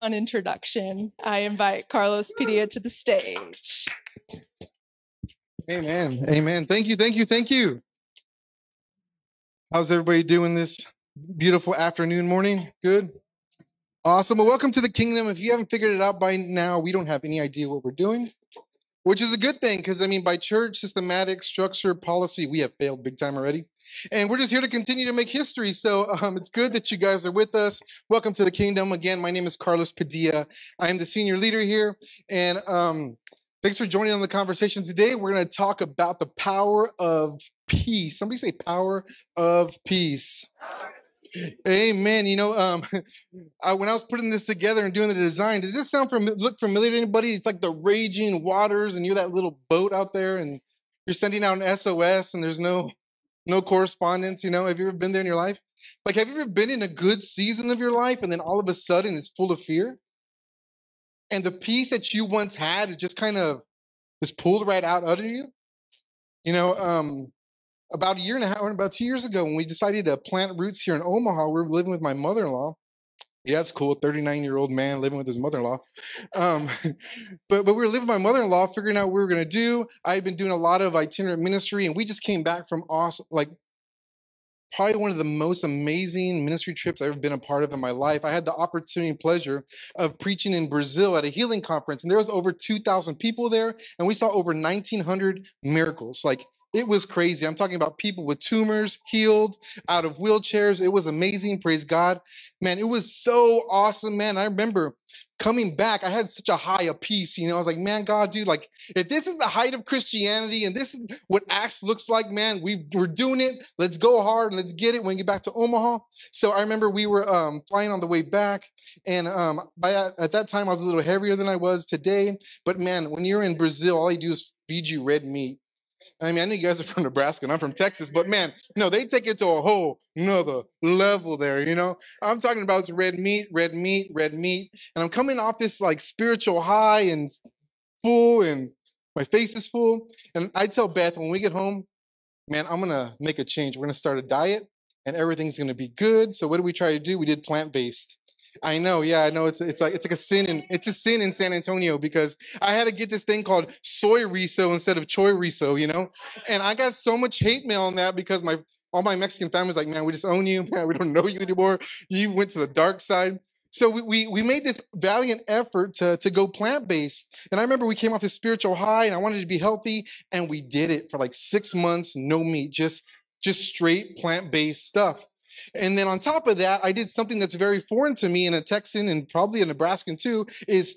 on introduction, I invite Carlos Padilla to the stage. Amen. Amen. Thank you. Thank you. Thank you. How's everybody doing this beautiful afternoon, morning? Good. Awesome. Well, welcome to the kingdom. If you haven't figured it out by now, we don't have any idea what we're doing, which is a good thing because I mean, by church, systematic, structure, policy, we have failed big time already. And we're just here to continue to make history. So um, it's good that you guys are with us. Welcome to the kingdom. Again, my name is Carlos Padilla. I am the senior leader here. And um, thanks for joining on the conversation today. We're going to talk about the power of peace. Somebody say, power of peace. Amen. You know, um, I, when I was putting this together and doing the design, does this sound fam- look familiar to anybody? It's like the raging waters, and you're that little boat out there, and you're sending out an SOS, and there's no no correspondence. You know, have you ever been there in your life? Like, have you ever been in a good season of your life, and then all of a sudden it's full of fear, and the peace that you once had is just kind of just pulled right out of you? You know, um, about a year and a half, or about two years ago, when we decided to plant roots here in Omaha, we were living with my mother in law. Yeah, it's cool. 39 year old man living with his mother in law. Um, but, but we were living with my mother in law, figuring out what we were going to do. I had been doing a lot of itinerant ministry, and we just came back from awesome, like probably one of the most amazing ministry trips I've ever been a part of in my life. I had the opportunity and pleasure of preaching in Brazil at a healing conference, and there was over 2,000 people there, and we saw over 1,900 miracles. Like it was crazy. I'm talking about people with tumors healed out of wheelchairs. It was amazing. Praise God. Man, it was so awesome, man. I remember coming back, I had such a high of peace. You know, I was like, man, God, dude, like, if this is the height of Christianity and this is what Acts looks like, man, we, we're doing it. Let's go hard and let's get it when we get back to Omaha. So I remember we were um, flying on the way back. And um, by, at that time, I was a little heavier than I was today. But man, when you're in Brazil, all you do is feed you red meat. I mean, I know you guys are from Nebraska and I'm from Texas, but man, no, they take it to a whole nother level there, you know? I'm talking about red meat, red meat, red meat. And I'm coming off this like spiritual high and full and my face is full. And I tell Beth when we get home, man, I'm gonna make a change. We're gonna start a diet and everything's gonna be good. So what did we try to do? We did plant-based. I know, yeah, I know. It's it's like it's like a sin in it's a sin in San Antonio because I had to get this thing called soyrizo instead of chorizo, you know. And I got so much hate mail on that because my all my Mexican family's like, man, we just own you, man, we don't know you anymore. You went to the dark side. So we, we, we made this valiant effort to, to go plant based. And I remember we came off this spiritual high and I wanted to be healthy. And we did it for like six months, no meat, just just straight plant based stuff. And then on top of that, I did something that's very foreign to me and a Texan and probably a Nebraskan too, is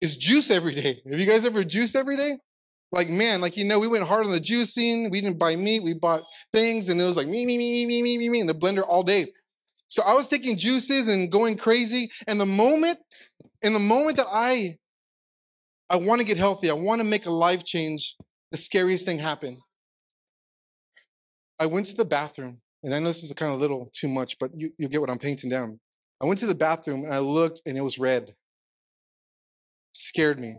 is juice every day. Have you guys ever juiced every day? Like, man, like, you know, we went hard on the juicing. We didn't buy meat. We bought things and it was like me, me, me, me, me, me, me, me in the blender all day. So I was taking juices and going crazy. And the moment, in the moment that I, I want to get healthy, I want to make a life change, the scariest thing happened. I went to the bathroom and I know this is kind of a little too much, but you, you get what I'm painting down. I went to the bathroom and I looked and it was red. Scared me.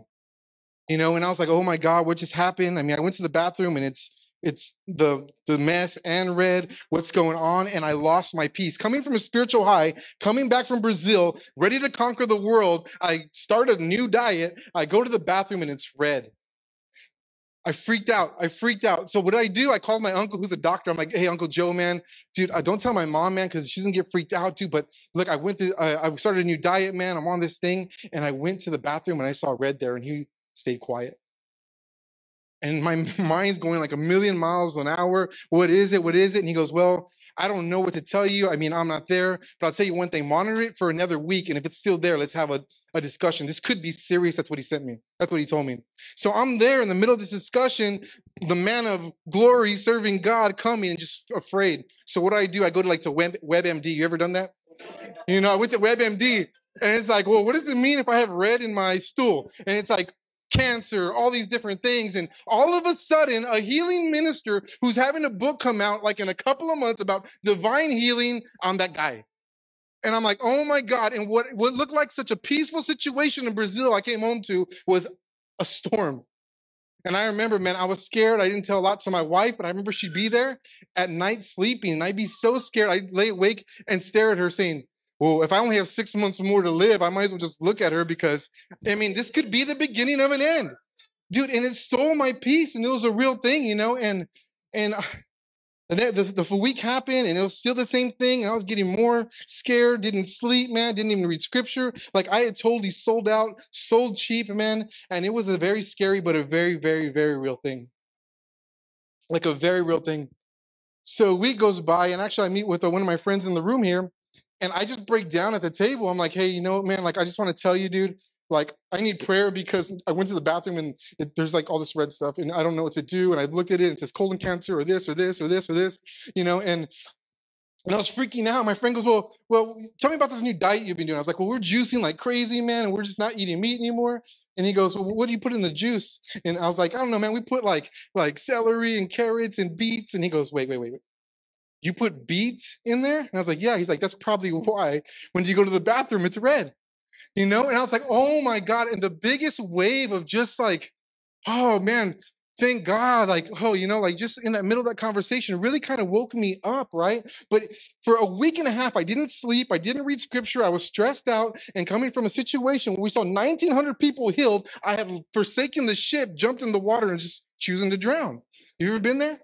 You know, and I was like, oh my God, what just happened? I mean, I went to the bathroom and it's it's the the mess and red what's going on and i lost my peace coming from a spiritual high coming back from brazil ready to conquer the world i start a new diet i go to the bathroom and it's red I freaked out. I freaked out. So what did I do? I called my uncle, who's a doctor. I'm like, "Hey, Uncle Joe, man, dude, I don't tell my mom, man, because she's gonna get freaked out too. But look, I went to, I, I started a new diet, man. I'm on this thing, and I went to the bathroom and I saw red there, and he stayed quiet. And my mind's going like a million miles an hour. What is it? What is it? And he goes, Well, I don't know what to tell you. I mean, I'm not there, but I'll tell you one thing monitor it for another week. And if it's still there, let's have a, a discussion. This could be serious. That's what he sent me. That's what he told me. So I'm there in the middle of this discussion, the man of glory serving God coming and just afraid. So what do I do? I go to like to Web, WebMD. You ever done that? You know, I went to WebMD and it's like, well, what does it mean if I have red in my stool? And it's like, cancer, all these different things. And all of a sudden, a healing minister who's having a book come out like in a couple of months about divine healing, I'm that guy. And I'm like, oh my God. And what, what looked like such a peaceful situation in Brazil I came home to was a storm. And I remember, man, I was scared. I didn't tell a lot to my wife, but I remember she'd be there at night sleeping. And I'd be so scared. I'd lay awake and stare at her saying, well, if I only have six months more to live, I might as well just look at her because, I mean, this could be the beginning of an end, dude. And it stole my peace, and it was a real thing, you know. And and the, the, the week happened, and it was still the same thing. And I was getting more scared, didn't sleep, man, didn't even read scripture. Like I had totally sold out, sold cheap, man. And it was a very scary, but a very, very, very real thing. Like a very real thing. So a week goes by, and actually, I meet with uh, one of my friends in the room here, and I just break down at the table. I'm like, hey, you know what, man? Like, I just want to tell you, dude, like, I need prayer because I went to the bathroom and it, there's like all this red stuff, and I don't know what to do. And I looked at it, and it says colon cancer or this or this or this or this, you know, and and I was freaking out. My friend goes, Well, well, tell me about this new diet you've been doing. I was like, Well, we're juicing like crazy, man, and we're just not eating meat anymore. And he goes, Well, what do you put in the juice? And I was like, I don't know, man. We put like like celery and carrots and beets. And he goes, Wait, wait, wait, wait you put beads in there? And I was like, yeah. He's like, that's probably why when you go to the bathroom, it's red. You know? And I was like, oh my God. And the biggest wave of just like, oh man, thank God. Like, oh, you know, like just in that middle of that conversation really kind of woke me up, right? But for a week and a half, I didn't sleep. I didn't read scripture. I was stressed out and coming from a situation where we saw 1,900 people healed. I had forsaken the ship, jumped in the water, and just choosing to drown. You ever been there?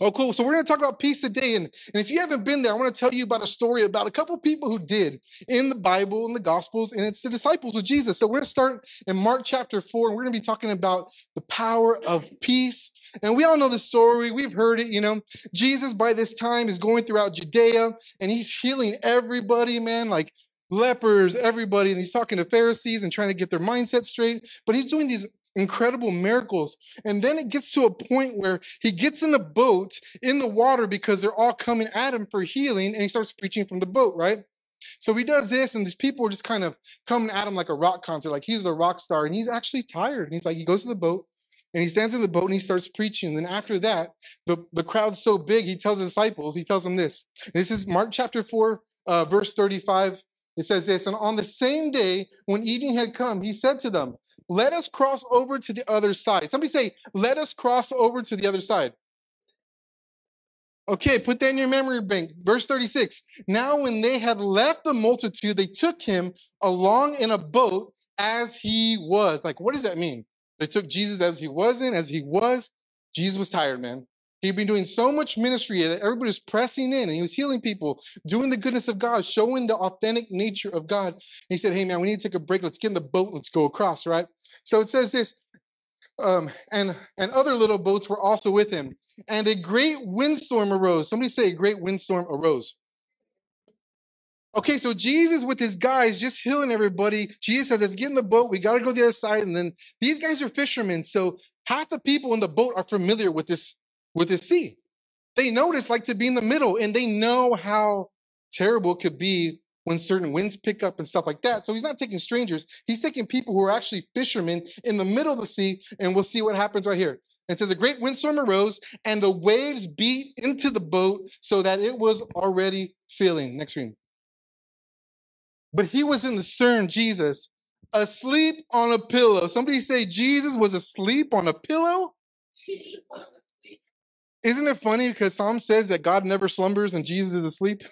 Oh, cool. So we're going to talk about peace today. And, and if you haven't been there, I want to tell you about a story about a couple people who did in the Bible and the Gospels, and it's the disciples of Jesus. So we're going to start in Mark chapter 4, and we're going to be talking about the power of peace. And we all know the story. We've heard it, you know. Jesus, by this time, is going throughout Judea, and he's healing everybody, man, like lepers, everybody. And he's talking to Pharisees and trying to get their mindset straight. But he's doing these incredible miracles. And then it gets to a point where he gets in a boat in the water because they're all coming at him for healing, and he starts preaching from the boat, right? So he does this, and these people are just kind of coming at him like a rock concert, like he's the rock star, and he's actually tired. And he's like, he goes to the boat, and he stands in the boat and he starts preaching. And after that, the, the crowd's so big, he tells the disciples, he tells them this. This is Mark chapter 4, uh, verse 35. It says this, and on the same day when evening had come, he said to them, let us cross over to the other side. Somebody say, let us cross over to the other side. Okay, put that in your memory bank. Verse 36. Now, when they had left the multitude, they took him along in a boat as he was. Like, what does that mean? They took Jesus as he wasn't, as he was. Jesus was tired, man. He'd been doing so much ministry that everybody was pressing in and he was healing people, doing the goodness of God, showing the authentic nature of God. And he said, Hey, man, we need to take a break. Let's get in the boat. Let's go across, right? So it says this, um, and, and other little boats were also with him. And a great windstorm arose. Somebody say a great windstorm arose. Okay, so Jesus with his guys just healing everybody. Jesus said, let's get in the boat. We got to go the other side. And then these guys are fishermen. So half the people in the boat are familiar with this with the sea. They know what it's like to be in the middle and they know how terrible it could be when certain winds pick up and stuff like that. So he's not taking strangers. He's taking people who are actually fishermen in the middle of the sea, and we'll see what happens right here. It says a great windstorm arose, and the waves beat into the boat so that it was already filling. Next screen. But he was in the stern, Jesus, asleep on a pillow. Somebody say Jesus was asleep on a pillow? Isn't it funny because Psalm says that God never slumbers and Jesus is asleep?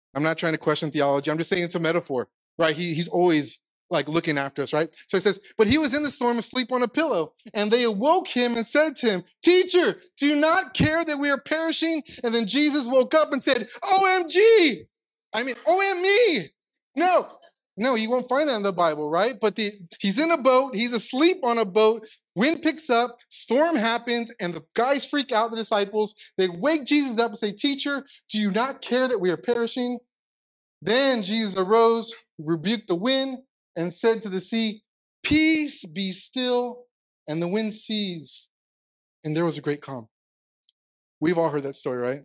I'm not trying to question theology. I'm just saying it's a metaphor, right? He, he's always like looking after us, right? So it says, but he was in the storm asleep on a pillow, and they awoke him and said to him, Teacher, do you not care that we are perishing? And then Jesus woke up and said, OMG! I mean, OME! No, no, you won't find that in the Bible, right? But the, he's in a boat, he's asleep on a boat, wind picks up, storm happens, and the guys freak out, the disciples. They wake Jesus up and say, Teacher, do you not care that we are perishing? Then Jesus arose, rebuked the wind, and said to the sea, Peace be still. And the wind ceased, and there was a great calm. We've all heard that story, right?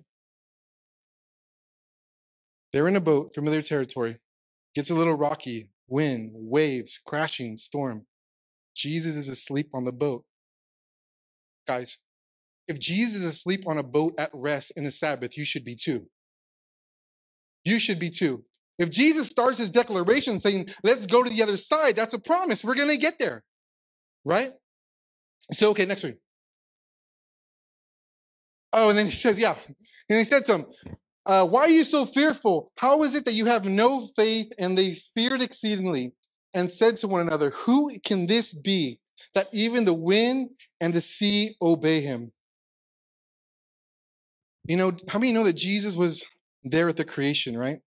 They're in a boat, familiar territory. Gets a little rocky, wind, waves, crashing, storm. Jesus is asleep on the boat. Guys, if Jesus is asleep on a boat at rest in the Sabbath, you should be too. You should be too. If Jesus starts his declaration saying, let's go to the other side, that's a promise. We're going to get there. Right? So, okay, next week. Oh, and then he says, yeah. And he said to him, uh, Why are you so fearful? How is it that you have no faith? And they feared exceedingly and said to one another, Who can this be that even the wind and the sea obey him? You know, how many know that Jesus was there at the creation, right?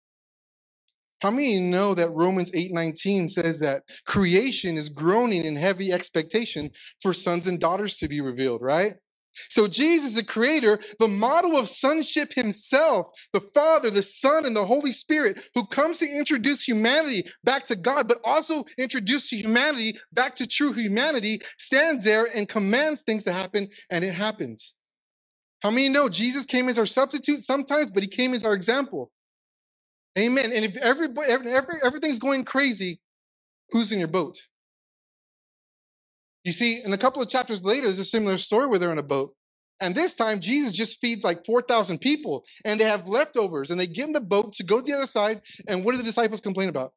How many know that Romans 8:19 says that creation is groaning in heavy expectation for sons and daughters to be revealed, right? So Jesus, the creator, the model of sonship himself, the Father, the Son, and the Holy Spirit, who comes to introduce humanity back to God, but also introduce to humanity back to true humanity, stands there and commands things to happen, and it happens. How many know Jesus came as our substitute sometimes, but he came as our example? Amen. And if everybody, every, every, everything's going crazy, who's in your boat? You see, in a couple of chapters later, there's a similar story where they're in a boat. And this time, Jesus just feeds like 4,000 people and they have leftovers and they get in the boat to go to the other side. And what do the disciples complain about?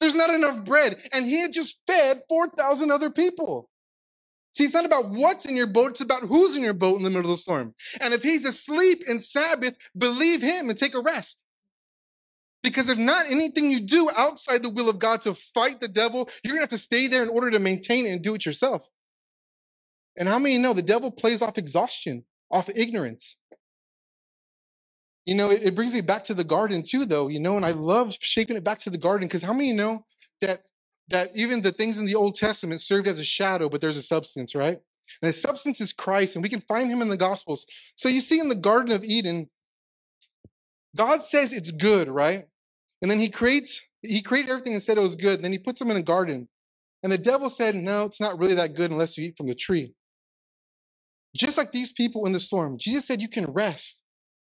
There's not enough bread. And he had just fed 4,000 other people. See, it's not about what's in your boat, it's about who's in your boat in the middle of the storm. And if he's asleep in Sabbath, believe him and take a rest. Because if not anything you do outside the will of God to fight the devil, you're gonna have to stay there in order to maintain it and do it yourself. And how many know the devil plays off exhaustion, off ignorance? You know, it, it brings me back to the garden too, though, you know, and I love shaping it back to the garden because how many know that that even the things in the Old Testament served as a shadow, but there's a substance, right? And the substance is Christ, and we can find him in the Gospels. So you see in the Garden of Eden, God says it's good, right? And then he creates, he created everything and said it was good. And then he puts them in a garden. And the devil said, No, it's not really that good unless you eat from the tree. Just like these people in the storm, Jesus said you can rest.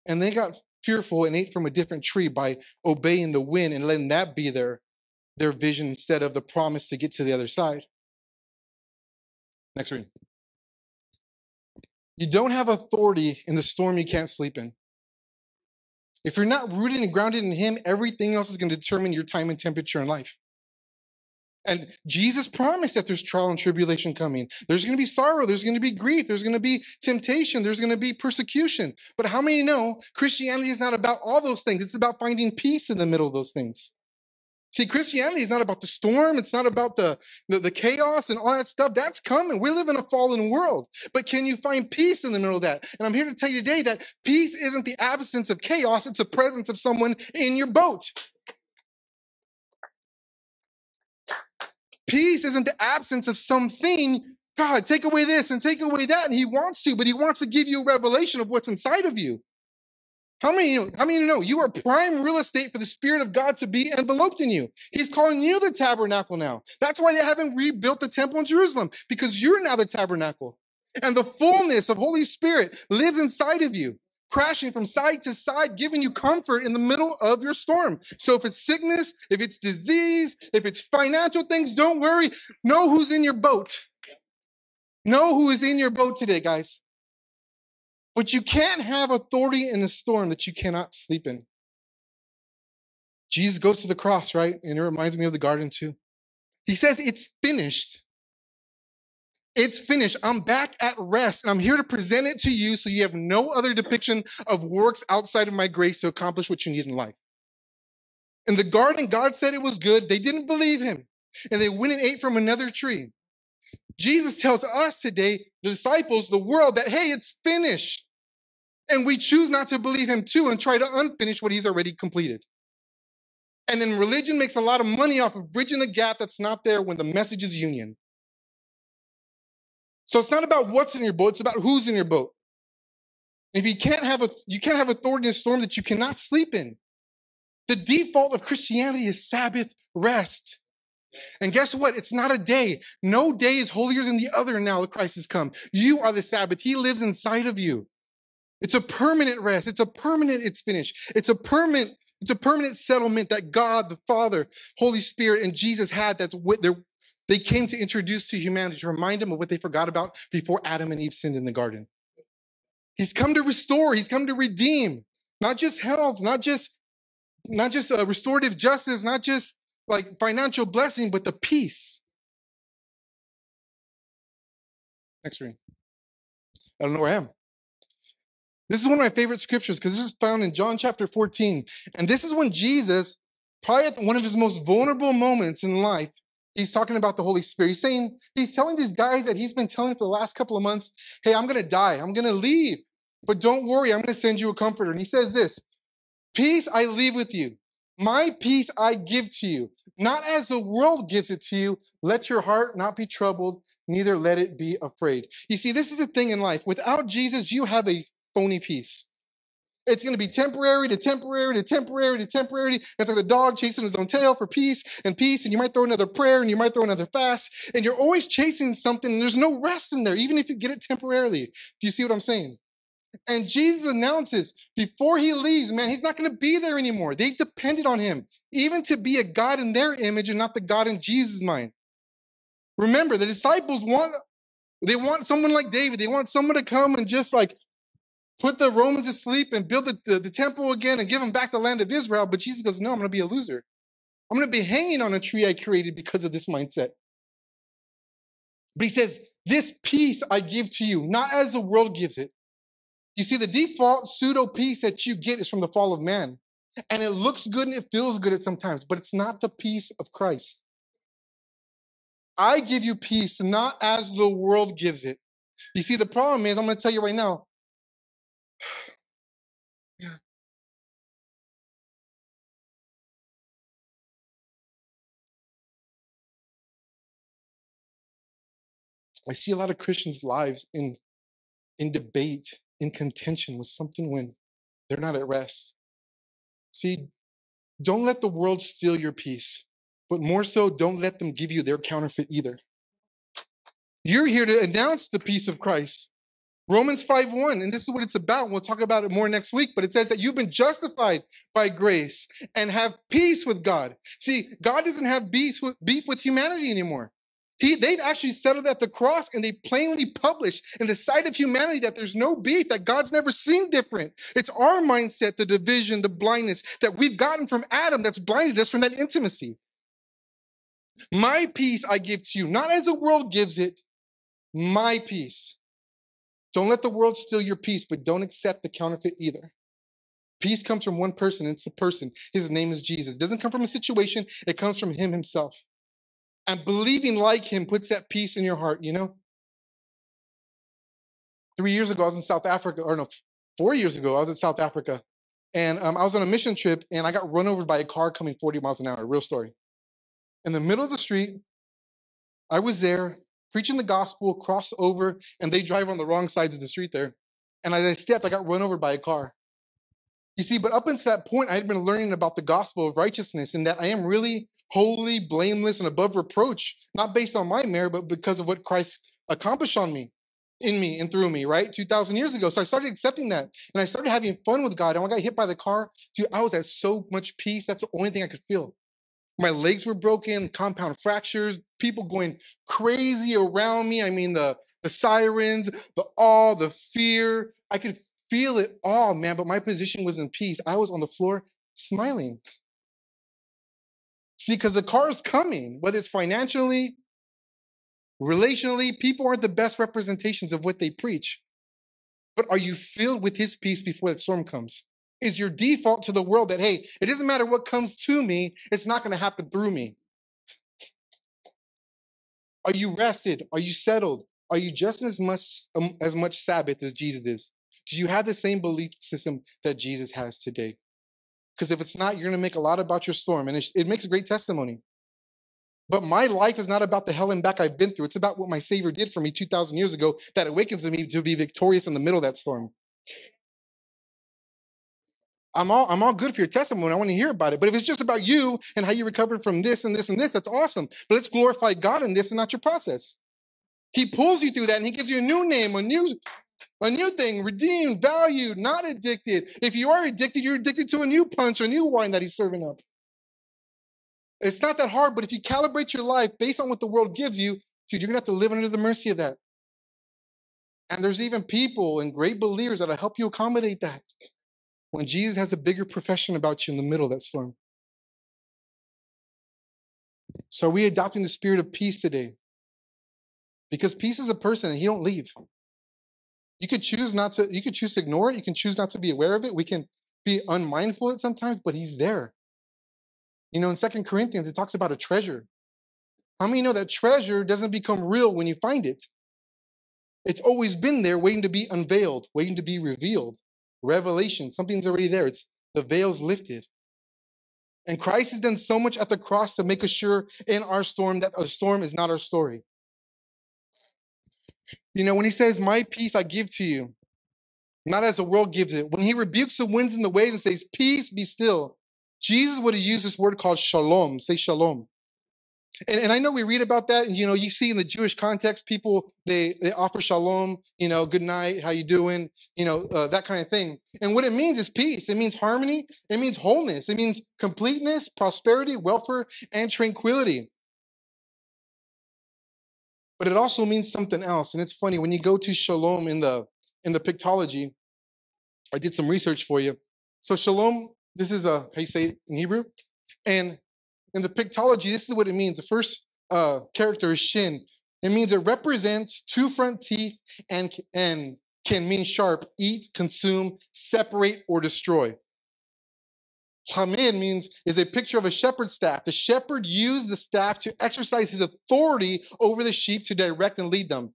And they got fearful and ate from a different tree by obeying the wind and letting that be their, their vision instead of the promise to get to the other side. Next read. You don't have authority in the storm you can't sleep in. If you're not rooted and grounded in Him, everything else is going to determine your time and temperature in life. And Jesus promised that there's trial and tribulation coming. There's going to be sorrow. There's going to be grief. There's going to be temptation. There's going to be persecution. But how many know Christianity is not about all those things? It's about finding peace in the middle of those things. See, Christianity is not about the storm. It's not about the, the, the, chaos and all that stuff. That's coming. We live in a fallen world. But can you find peace in the middle of that? And I'm here to tell you today that peace isn't the absence of chaos, it's the presence of someone in your boat. Peace isn't the absence of something. God, take away this and take away that. And He wants to, but He wants to give you a revelation of what's inside of you. How many, how many know you are prime real estate for the Spirit of God to be enveloped in you? He's calling you the tabernacle now. That's why they haven't rebuilt the temple in Jerusalem, because you're now the tabernacle. And the fullness of Holy Spirit lives inside of you, crashing from side to side, giving you comfort in the middle of your storm. So if it's sickness, if it's disease, if it's financial things, don't worry. Know who's in your boat. Know who is in your boat today, guys. But you can't have authority in a storm that you cannot sleep in. Jesus goes to the cross, right? And it reminds me of the garden too. He says, It's finished. It's finished. I'm back at rest and I'm here to present it to you so you have no other depiction of works outside of my grace to accomplish what you need in life. In the garden, God said it was good. They didn't believe him and they went and ate from another tree. Jesus tells us today, the disciples, the world, that hey, it's finished. And we choose not to believe him too and try to unfinish what he's already completed. And then religion makes a lot of money off of bridging the gap that's not there when the message is union. So it's not about what's in your boat, it's about who's in your boat. If you can't have a you can't have authority in a storm that you cannot sleep in. The default of Christianity is Sabbath rest. And guess what? It's not a day. No day is holier than the other now that Christ has come. You are the Sabbath. He lives inside of you. It's a permanent rest. It's a permanent, it's finished. It's a permanent, it's a permanent settlement that God, the Father, Holy Spirit, and Jesus had that's what they're, they came to introduce to humanity to remind them of what they forgot about before Adam and Eve sinned in the garden. He's come to restore, he's come to redeem, not just health, not just not just a restorative justice, not just like financial blessing, but the peace. Next screen. I don't know where I am. This is one of my favorite scriptures because this is found in John chapter 14. And this is when Jesus, probably at one of his most vulnerable moments in life, he's talking about the Holy Spirit. He's saying, he's telling these guys that he's been telling for the last couple of months, hey, I'm going to die. I'm going to leave. But don't worry, I'm going to send you a comforter. And he says this Peace I leave with you. My peace I give to you. Not as the world gives it to you. Let your heart not be troubled, neither let it be afraid. You see, this is a thing in life. Without Jesus, you have a phony peace. It's going to be temporary to temporary to temporary to temporary. It's like a dog chasing his own tail for peace and peace. And you might throw another prayer and you might throw another fast. And you're always chasing something. And there's no rest in there, even if you get it temporarily. Do you see what I'm saying? And Jesus announces before he leaves, man, he's not going to be there anymore. They depended on him, even to be a God in their image and not the God in Jesus' mind. Remember, the disciples want they want someone like David. They want someone to come and just like put the Romans to sleep and build the, the, the temple again and give them back the land of Israel. But Jesus goes, No, I'm going to be a loser. I'm going to be hanging on a tree I created because of this mindset. But he says, This peace I give to you, not as the world gives it. You see, the default pseudo peace that you get is from the fall of man. And it looks good and it feels good at sometimes, but it's not the peace of Christ. I give you peace not as the world gives it. You see, the problem is, I'm going to tell you right now. I see a lot of Christians' lives in, in debate in contention with something when they're not at rest. See, don't let the world steal your peace, but more so, don't let them give you their counterfeit either. You're here to announce the peace of Christ. Romans 5 1, and this is what it's about. We'll talk about it more next week, but it says that you've been justified by grace and have peace with God. See, God doesn't have beef with, beef with humanity anymore. He, they've actually settled at the cross and they plainly published in the sight of humanity that there's no beef, that God's never seen different. It's our mindset, the division, the blindness that we've gotten from Adam that's blinded us from that intimacy. My peace I give to you, not as the world gives it, my peace. Don't let the world steal your peace, but don't accept the counterfeit either. Peace comes from one person, it's a person. His name is Jesus. It doesn't come from a situation, it comes from him himself. And believing like him puts that peace in your heart, you know? Three years ago, I was in South Africa, or no, four years ago, I was in South Africa. And um, I was on a mission trip and I got run over by a car coming 40 miles an hour. Real story. In the middle of the street, I was there preaching the gospel, cross over, and they drive on the wrong sides of the street there. And as I stepped, I got run over by a car. You see, but up until that point, I had been learning about the gospel of righteousness and that I am really holy, blameless, and above reproach, not based on my merit, but because of what Christ accomplished on me, in me, and through me, right? 2,000 years ago. So I started accepting that and I started having fun with God. And when I got hit by the car, dude, I was at so much peace. That's the only thing I could feel. My legs were broken, compound fractures, people going crazy around me. I mean, the, the sirens, the awe, the fear. I could feel it all, man, but my position was in peace. I was on the floor smiling. See, because the car is coming, whether it's financially, relationally, people aren't the best representations of what they preach. But are you filled with his peace before the storm comes? Is your default to the world that, hey, it doesn't matter what comes to me, it's not going to happen through me? Are you rested? Are you settled? Are you just as much um, as much Sabbath as Jesus is? Do you have the same belief system that Jesus has today? Because if it's not, you're going to make a lot about your storm, and it, it makes a great testimony. But my life is not about the hell and back I've been through. It's about what my Savior did for me 2,000 years ago that awakens me to be victorious in the middle of that storm. I'm all I'm all good for your testimony. I want to hear about it. But if it's just about you and how you recovered from this and this and this, that's awesome. But let's glorify God in this and not your process. He pulls you through that and he gives you a new name, a new a new thing, redeemed, valued, not addicted. If you are addicted, you're addicted to a new punch, a new wine that he's serving up. It's not that hard, but if you calibrate your life based on what the world gives you, dude, you're gonna have to live under the mercy of that. And there's even people and great believers that'll help you accommodate that when Jesus has a bigger profession about you in the middle of that storm. So are we adopting the spirit of peace today? Because peace is a person and he don't leave. You could choose not to, you could choose to ignore it. You can choose not to be aware of it. We can be unmindful of it sometimes, but he's there. You know, in Second Corinthians, it talks about a treasure. How many know that treasure doesn't become real when you find it? It's always been there, waiting to be unveiled, waiting to be revealed. Revelation, something's already there. It's the veil's lifted. And Christ has done so much at the cross to make us sure in our storm that a storm is not our story. You know, when he says, My peace I give to you, not as the world gives it, when he rebukes the winds and the waves and says, Peace be still, Jesus would have used this word called shalom. Say shalom. And, and I know we read about that, and you know, you see in the Jewish context, people they they offer shalom, you know, good night, how you doing, you know, uh, that kind of thing. And what it means is peace. It means harmony. It means wholeness. It means completeness, prosperity, welfare, and tranquility. But it also means something else. And it's funny when you go to shalom in the in the pictology. I did some research for you. So shalom, this is a how you say it in Hebrew, and in the pictology, this is what it means. The first uh, character is shin. It means it represents two front teeth and, and can mean sharp, eat, consume, separate, or destroy. Lamed means is a picture of a shepherd's staff. The shepherd used the staff to exercise his authority over the sheep to direct and lead them.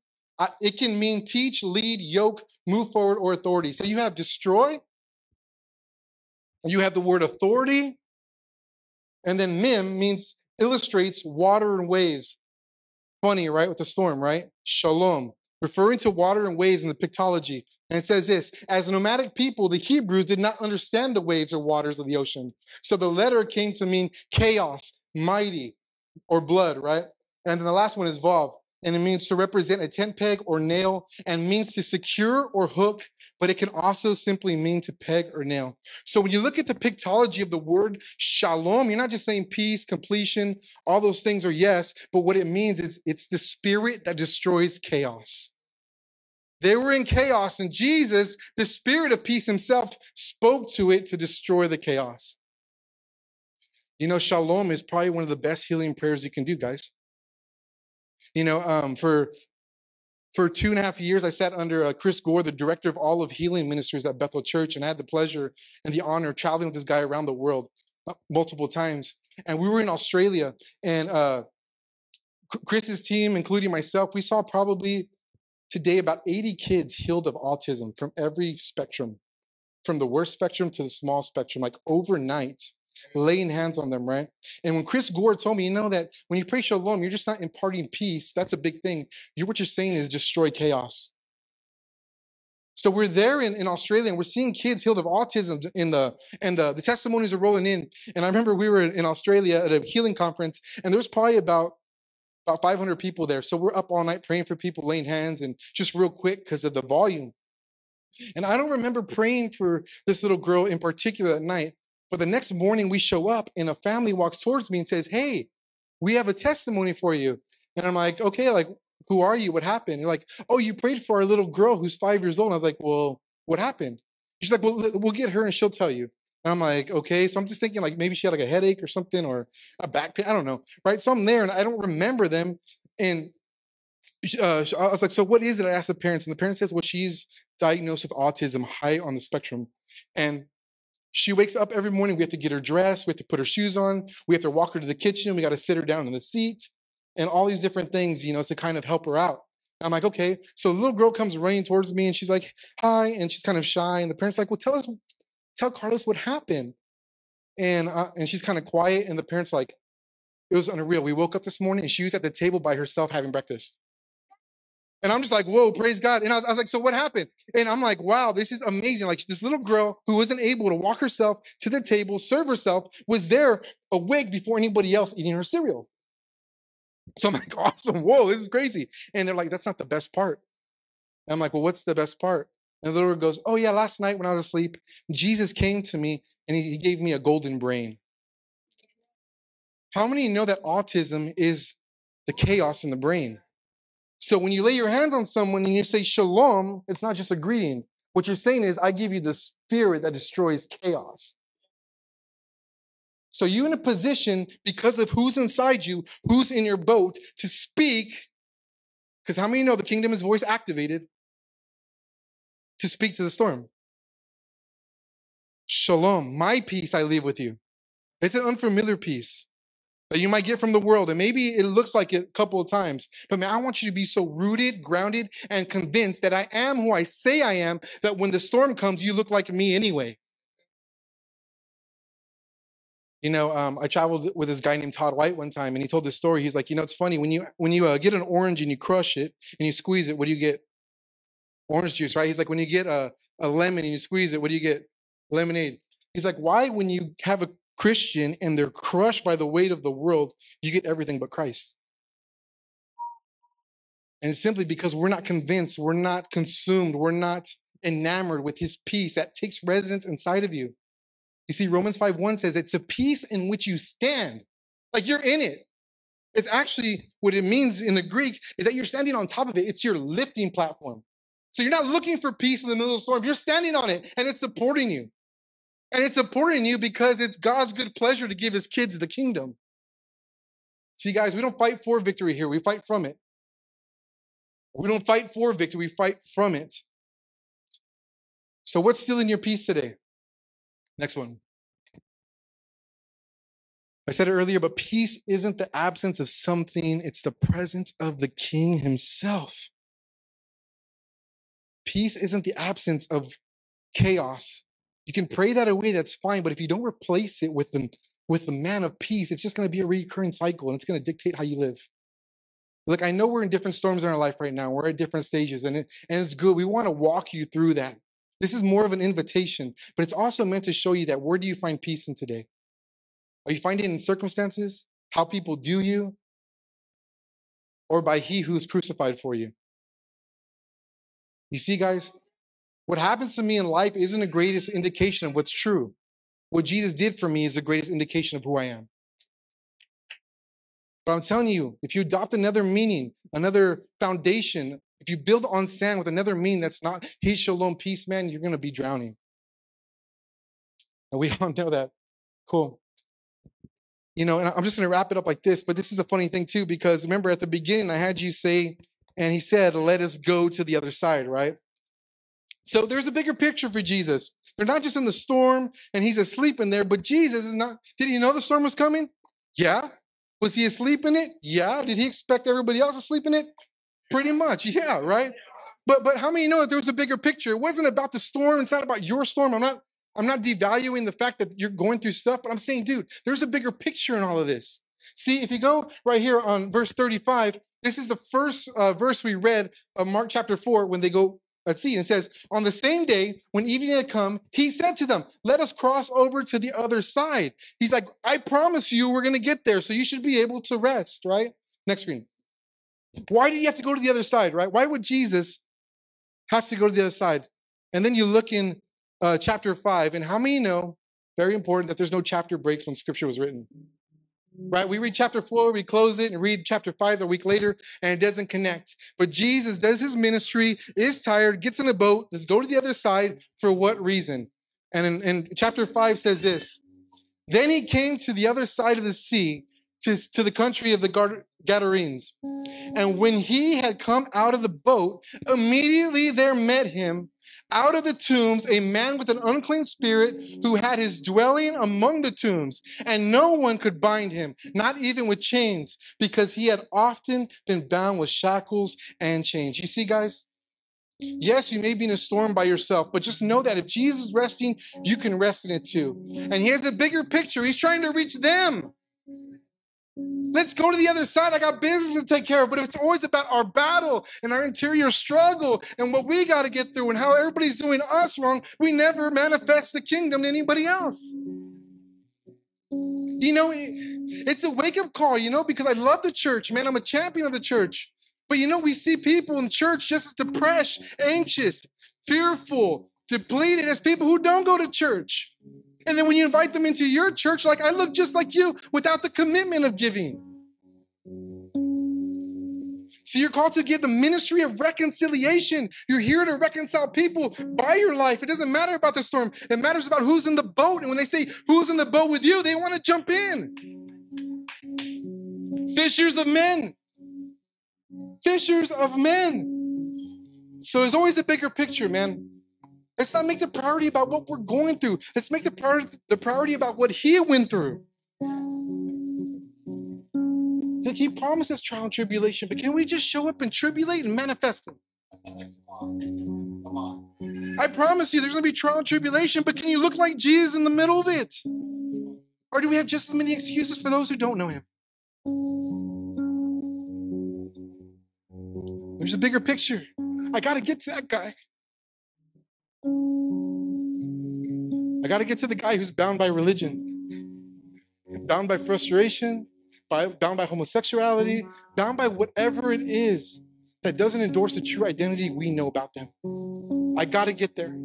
It can mean teach, lead, yoke, move forward, or authority. So you have destroy, you have the word authority, and then mim means illustrates water and waves. Funny, right? With the storm, right? Shalom, referring to water and waves in the pictology. And it says this As nomadic people, the Hebrews did not understand the waves or waters of the ocean. So the letter came to mean chaos, mighty, or blood, right? And then the last one is Vav and it means to represent a tent peg or nail and means to secure or hook, but it can also simply mean to peg or nail. So when you look at the pictology of the word shalom, you're not just saying peace, completion, all those things are yes, but what it means is it's the spirit that destroys chaos. They were in chaos, and Jesus, the spirit of peace himself, spoke to it to destroy the chaos. You know, shalom is probably one of the best healing prayers you can do, guys. You know, um, for for two and a half years, I sat under uh, Chris Gore, the director of all of healing ministries at Bethel Church, and I had the pleasure and the honor of traveling with this guy around the world uh, multiple times. And we were in Australia, and uh, Chris's team, including myself, we saw probably today about 80 kids healed of autism from every spectrum, from the worst spectrum to the small spectrum, like overnight laying hands on them, right? And when Chris Gore told me, you know, that when you pray shalom, you're just not imparting peace. That's a big thing. You what you're saying is destroy chaos. So we're there in, in Australia and we're seeing kids healed of autism in the and the, the testimonies are rolling in. And I remember we were in Australia at a healing conference, and there's probably about about 500 people there. So we're up all night praying for people, laying hands, and just real quick because of the volume. And I don't remember praying for this little girl in particular at night, but the next morning we show up and a family walks towards me and says, Hey, we have a testimony for you. And I'm like, okay, like, who are you? What happened? And You're like, oh, you prayed for our little girl who's five years old. And I was like, well, what happened? She's like, well, we'll get her and she'll tell you. And I'm like, okay. So I'm just thinking like maybe she had like a headache or something or a back pain. I don't know. Right. So I'm there and I don't remember them. And uh, I was like, so what is it? I asked the parents, and the parent says, well, she's diagnosed with autism, high on the spectrum. And she wakes up every morning. We have to get her dressed. We have to put her shoes on. We have to walk her to the kitchen. We got to sit her down in the seat and all these different things, you know, to kind of help her out. I'm like, okay. So the little girl comes running towards me and she's like, hi. And she's kind of shy. And the parent's like, well, tell us, tell Carlos what happened. And, uh, and she's kind of quiet. And the parent's like, it was unreal. We woke up this morning and she was at the table by herself having breakfast. And I'm just like, whoa, praise God. And I was, I was, like, so what happened? And I'm like, wow, this is amazing. Like this little girl who wasn't able to walk herself to the table, serve herself, was there awake before anybody else eating her cereal. So I'm like, awesome. Whoa, this is crazy. And they're like, that's not the best part. And I'm like, well, what's the best part? And the girl goes, oh yeah, last night when I was asleep, Jesus came to me and he gave me a golden brain. How many know that autism is the chaos in the brain? So when you lay your hands on someone and you say shalom, it's not just a greeting. What you're saying is, I give you the spirit that destroys chaos. So you're in a position because of who's inside you, who's in your boat to speak. Because how many know the kingdom is voice activated? to speak to the storm. Shalom, my peace I leave with you. It's an unfamiliar peace that you might get from the world. And maybe it looks like it a couple of times, but man, I want you to be so rooted, grounded, and convinced that I am who I say I am, that when the storm comes, you look like me anyway. You know, um, I traveled with this guy named Todd White one time, and he told this story. He's like, you know, it's funny when you when you uh, get an orange and you crush it and you squeeze it. What do you get? Orange juice, right? He's like, when you get a, a lemon and you squeeze it, what do you get? Lemonade. He's like, why when you have a Christian and they're crushed by the weight of the world, you get everything but Christ? And it's simply because we're not convinced, we're not consumed, we're not enamored with his peace that takes residence inside of you. You see, Romans 5 1 says it's a peace in which you stand. Like you're in it. It's actually what it means in the Greek is that you're standing on top of it. It's your lifting platform. So you're not looking for peace in the middle of the storm. You're standing on it and it's supporting you. And it's supporting you because it's God's good pleasure to give his kids the kingdom. See, guys, we don't fight for victory here, we fight from it. We don't fight for victory, we fight from it. So, what's stealing your peace today? Next one. I said it earlier, but peace isn't the absence of something, it's the presence of the king himself. Peace isn't the absence of chaos. You can pray that away, that's fine, but if you don't replace it with the, with the man of peace, it's just going to be a recurring cycle and it's going to dictate how you live. Look, I know we're in different storms in our life right now. We're at different stages, and, it, and it's good. We want to walk you through that. This is more of an invitation, but it's also meant to show you that where do you find peace in today? Are you finding it in circumstances, how people do you, or by He who's crucified for you? You see, guys, what happens to me in life isn't the greatest indication of what's true. What Jesus did for me is the greatest indication of who I am. But I'm telling you, if you adopt another meaning, another foundation, if you build on sand with another meaning that's not his shalom peace, man, you're going to be drowning. And we all know that. Cool. You know, and I'm just going to wrap it up like this, but this is a funny thing too, because remember at the beginning, I had you say, and he said, let us go to the other side, right? So there's a bigger picture for Jesus. They're not just in the storm and he's asleep in there, but Jesus is not. Did he know the storm was coming? Yeah. Was he asleep in it? Yeah. Did he expect everybody else to sleep in it? Pretty much. Yeah, right? But but how many know that there was a bigger picture? It wasn't about the storm, it's not about your storm. I'm not I'm not devaluing the fact that you're going through stuff, but I'm saying, dude, there's a bigger picture in all of this. See, if you go right here on verse 35, this is the first uh, verse we read of Mark chapter 4 when they go at sea. And it says, On the same day, when evening had come, he said to them, Let us cross over to the other side. He's like, I promise you, we're going to get there. So you should be able to rest, right? Next screen. Why did he have to go to the other side, right? Why would Jesus have to go to the other side? And then you look in uh, chapter five, and how many know, very important, that there's no chapter breaks when scripture was written? Right? We read chapter four, we close it, and read chapter five a week later, and it doesn't connect. But Jesus does his ministry, is tired, gets in a boat, let's go to the other side. For what reason? And in, in chapter five says this Then he came to the other side of the sea, to, to the country of the Gadarenes. And when he had come out of the boat, immediately there met him out of the tombs a man with an unclean spirit who had his dwelling among the tombs, and no one could bind him, not even with chains, because he had often been bound with shackles and chains. You see, guys? Yes, you may be in a storm by yourself, but just know that if Jesus is resting, you can rest in it too. And he has a bigger picture. He's trying to reach them. Let's go to the other side. I got business to take care of. But if it's always about our battle and our interior struggle and what we got to get through and how everybody's doing us wrong, we never manifest the kingdom to anybody else. You know, it's a wake up call, you know, because I love the church, man. I'm a champion of the church. But you know, we see people in church just as depressed, anxious, fearful, depleted as people who don't go to church. And then when you invite them into your church, like I look just like you without the commitment of giving. So you're called to give the ministry of reconciliation. You're here to reconcile people by your life. It doesn't matter about the storm. It matters about who's in the boat. And when they say who's in the boat with you, they want to jump in. Fishers of men. Fishers of men. So there's always a bigger picture, man. Let's not make the priority about what we're going through. Let's make the priority, the priority about what he went through. Like he promised us trial and tribulation, but can we just show up and tribulate and manifest it? I promise you, there's gonna be trial and tribulation, but can you look like Jesus in the middle of it? Or do we have just as many excuses for those who don't know him? There's a bigger picture. I gotta get to that guy. I got to get to the guy who's bound by religion, bound by frustration, by, bound by homosexuality, bound by whatever it is that doesn't endorse the true identity we know about them. I got to get there.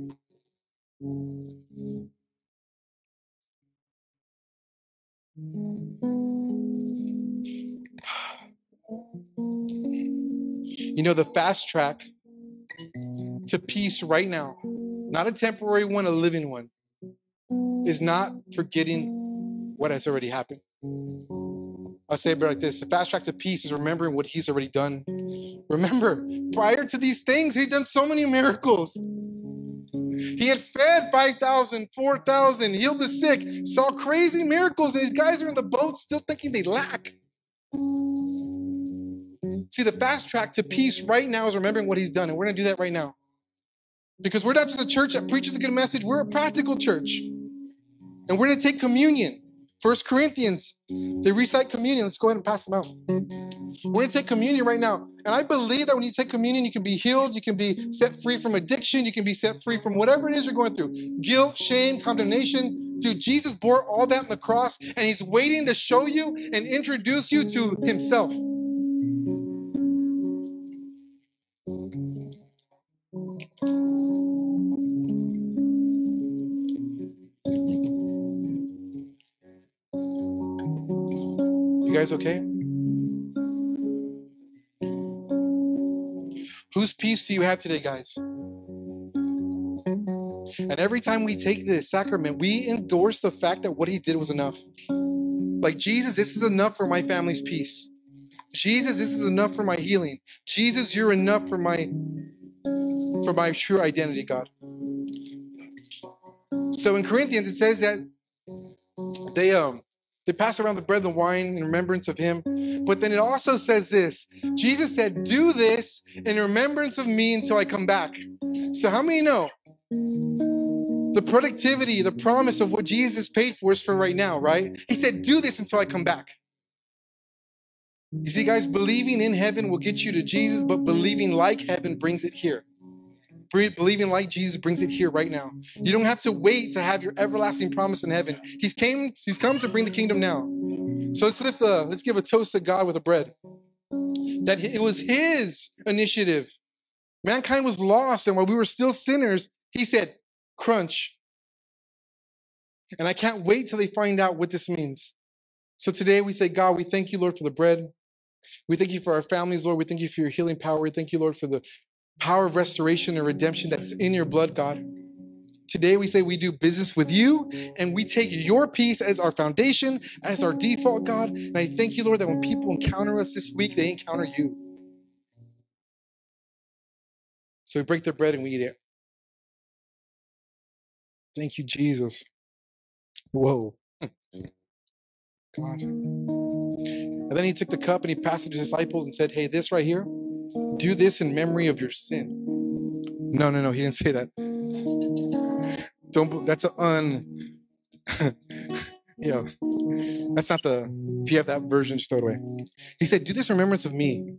You know, the fast track to peace right now, not a temporary one, a living one, is not forgetting what has already happened. I'll say it like this the fast track to peace is remembering what he's already done. Remember, prior to these things, he'd done so many miracles. He had fed 5,000, 4,000, healed the sick, saw crazy miracles, and these guys are in the boat still thinking they lack. See, the fast track to peace right now is remembering what he's done, and we're going to do that right now. Because we're not just a church that preaches a good message, we're a practical church. And we're going to take communion. First Corinthians, they recite communion. Let's go ahead and pass them out. We're going to take communion right now. And I believe that when you take communion, you can be healed, you can be set free from addiction, you can be set free from whatever it is you're going through guilt, shame, condemnation. Dude, Jesus bore all that on the cross, and He's waiting to show you and introduce you to Himself. Guys okay? Whose peace do you have today, guys? And every time we take this sacrament, we endorse the fact that what he did was enough. Like, Jesus, this is enough for my family's peace. Jesus, this is enough for my healing. Jesus, you're enough for my for my true identity, God. So in Corinthians, it says that they um they pass around the bread and the wine in remembrance of him. But then it also says this Jesus said, Do this in remembrance of me until I come back. So, how many know the productivity, the promise of what Jesus paid for is for right now, right? He said, Do this until I come back. You see, guys, believing in heaven will get you to Jesus, but believing like heaven brings it here. Believing like Jesus brings it here right now. You don't have to wait to have your everlasting promise in heaven. He's came, he's come to bring the kingdom now. So let's lift a, let's give a toast to God with a bread. That it was his initiative. Mankind was lost, and while we were still sinners, he said, crunch. And I can't wait till they find out what this means. So today we say, God, we thank you, Lord, for the bread. We thank you for our families, Lord. We thank you for your healing power. We thank you, Lord, for the power of restoration and redemption that's in your blood, God. Today we say we do business with you and we take your peace as our foundation, as our default, God. And I thank you, Lord, that when people encounter us this week, they encounter you. So we break the bread and we eat it. Thank you, Jesus. Whoa. God. And then he took the cup and he passed it to his disciples and said, Hey, this right here, do this in memory of your sin. No, no, no, he didn't say that. Don't, that's an un, know, that's not the, if you have that version, just throw it away. He said, do this remembrance of me,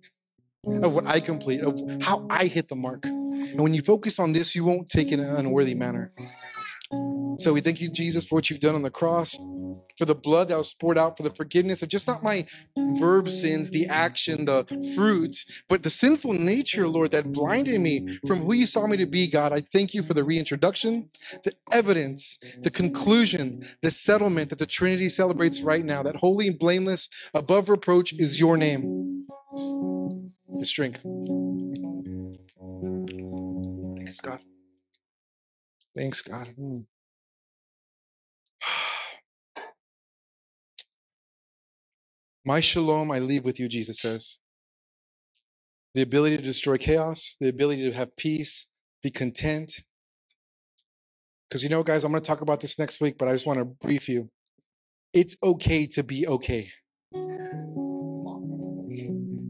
of what I complete, of how I hit the mark. And when you focus on this, you won't take it in an unworthy manner. So we thank you, Jesus, for what you've done on the cross for the blood that was poured out for the forgiveness of just not my verb sins, the action, the fruits, but the sinful nature, Lord, that blinded me from who you saw me to be, God. I thank you for the reintroduction, the evidence, the conclusion, the settlement that the Trinity celebrates right now. That holy and blameless, above reproach is your name. Let's drink. Thanks, God. Thanks, God. Mm. My shalom I leave with you, Jesus says. The ability to destroy chaos, the ability to have peace, be content, Because you know, guys, I'm going to talk about this next week, but I just want to brief you. It's okay to be okay.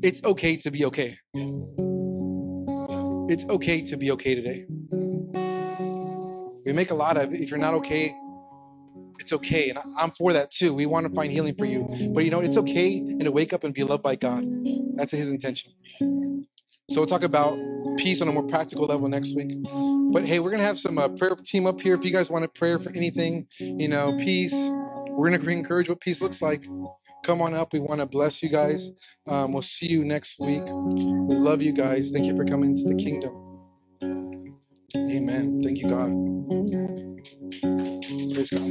It's okay to be okay. It's okay to be okay today. We make a lot of if you're not okay, it's okay. And I'm for that too. We want to find healing for you. But you know, it's okay and to wake up and be loved by God. That's his intention. So we'll talk about peace on a more practical level next week. But hey, we're gonna have some uh, prayer team up here. If you guys want to pray for anything, you know, peace. We're gonna encourage what peace looks like. Come on up. We want to bless you guys. Um, we'll see you next week. We love you guys. Thank you for coming to the kingdom. Amen. Thank you, God. Praise God.